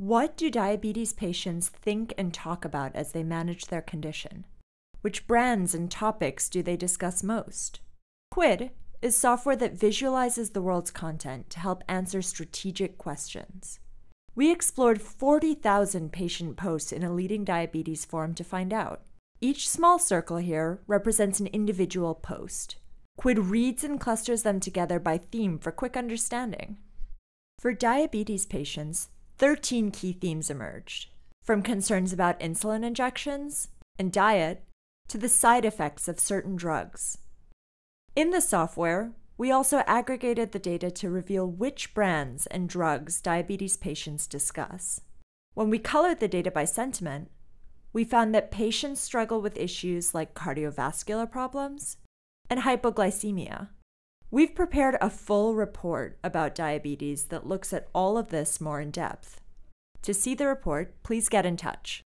What do diabetes patients think and talk about as they manage their condition? Which brands and topics do they discuss most? Quid is software that visualizes the world's content to help answer strategic questions. We explored 40,000 patient posts in a leading diabetes forum to find out. Each small circle here represents an individual post. Quid reads and clusters them together by theme for quick understanding. For diabetes patients, 13 key themes emerged, from concerns about insulin injections and diet to the side effects of certain drugs. In the software, we also aggregated the data to reveal which brands and drugs diabetes patients discuss. When we colored the data by sentiment, we found that patients struggle with issues like cardiovascular problems and hypoglycemia. We've prepared a full report about diabetes that looks at all of this more in depth. To see the report, please get in touch.